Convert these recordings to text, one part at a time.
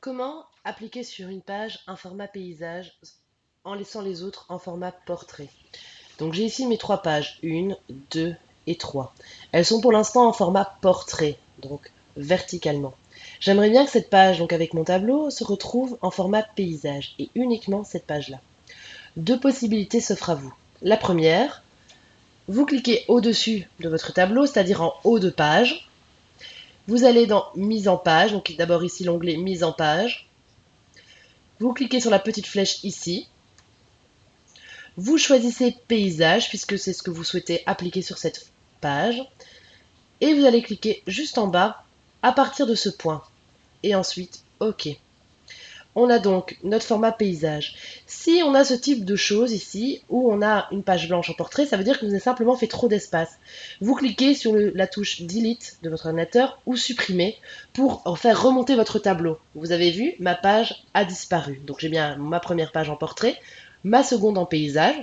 Comment appliquer sur une page un format paysage en laissant les autres en format portrait? Donc j'ai ici mes trois pages, 1, 2 et 3. Elles sont pour l'instant en format portrait, donc verticalement. J'aimerais bien que cette page, donc avec mon tableau, se retrouve en format paysage et uniquement cette page-là. Deux possibilités s'offrent à vous. La première, vous cliquez au-dessus de votre tableau, c'est-à-dire en haut de page. Vous allez dans Mise en page, donc d'abord ici l'onglet Mise en page. Vous cliquez sur la petite flèche ici. Vous choisissez Paysage, puisque c'est ce que vous souhaitez appliquer sur cette page. Et vous allez cliquer juste en bas à partir de ce point. Et ensuite, OK. On a donc notre format paysage. Si on a ce type de choses ici, où on a une page blanche en portrait, ça veut dire que vous avez simplement fait trop d'espace. Vous cliquez sur la touche Delete de votre ordinateur ou Supprimer pour faire remonter votre tableau. Vous avez vu, ma page a disparu. Donc j'ai bien ma première page en portrait, ma seconde en paysage,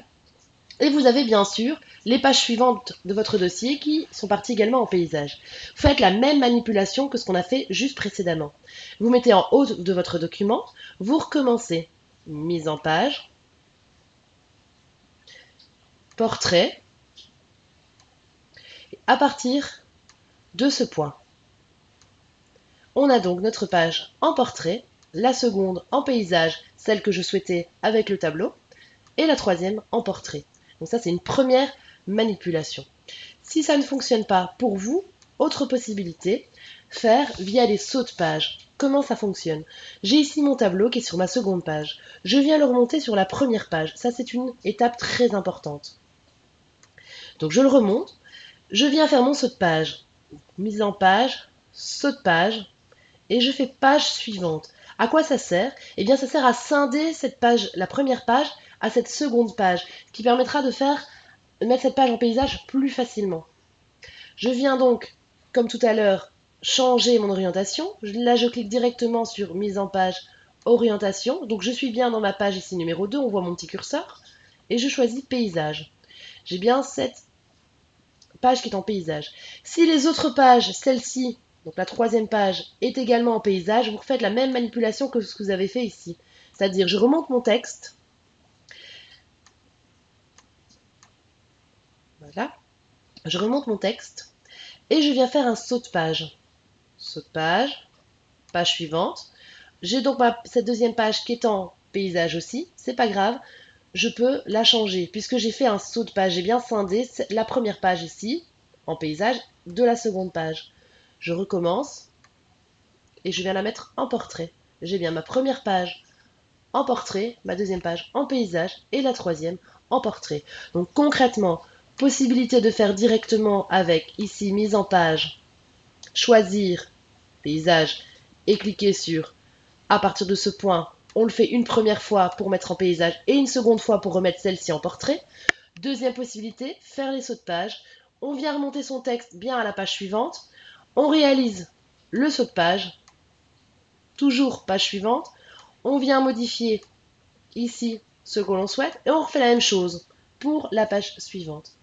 et vous avez bien sûr les pages suivantes de votre dossier qui sont parties également en paysage. Vous faites la même manipulation que ce qu'on a fait juste précédemment. Vous mettez en haut de votre document, vous recommencez. Mise en page, portrait, à partir de ce point. On a donc notre page en portrait, la seconde en paysage, celle que je souhaitais avec le tableau, et la troisième en portrait. Donc ça, c'est une première manipulation. Si ça ne fonctionne pas pour vous, autre possibilité, faire via les sauts de page. Comment ça fonctionne? J'ai ici mon tableau qui est sur ma seconde page. Je viens le remonter sur la première page. Ça, c'est une étape très importante. Donc je le remonte. Je viens faire mon saut de page. Mise en page, saut de page. Et je fais page suivante. À quoi ça sert? Eh bien, ça sert à scinder cette page, la première page, à cette seconde page, qui permettra de faire mettre cette page en paysage plus facilement. Je viens donc, comme tout à l'heure, changer mon orientation. Là, je clique directement sur mise en page, orientation. Donc, je suis bien dans ma page ici numéro 2, on voit mon petit curseur. Et je choisis paysage. J'ai bien cette page qui est en paysage. Si les autres pages, celle-ci, donc la troisième page, est également en paysage, vous faites la même manipulation que ce que vous avez fait ici. C'est-à-dire, je remonte mon texte, Voilà. Je remonte mon texte et je viens faire un saut de page. Saut de page, page suivante. J'ai donc cette deuxième page qui est en paysage aussi, c'est pas grave, je peux la changer puisque j'ai fait un saut de page, j'ai bien scindé la première page ici, en paysage, de la seconde page. Je recommence et je viens la mettre en portrait. J'ai bien ma première page en portrait, ma deuxième page en paysage et la troisième en portrait. Donc concrètement, Possibilité de faire directement avec ici mise en page, choisir paysage et cliquer sur à partir de ce point, on le fait une première fois pour mettre en paysage et une seconde fois pour remettre celle-ci en portrait. Deuxième possibilité, faire les sauts de page. On vient remonter son texte bien à la page suivante. On réalise le saut de page. Toujours page suivante. On vient modifier ici ce que l'on souhaite et on refait la même chose pour la page suivante.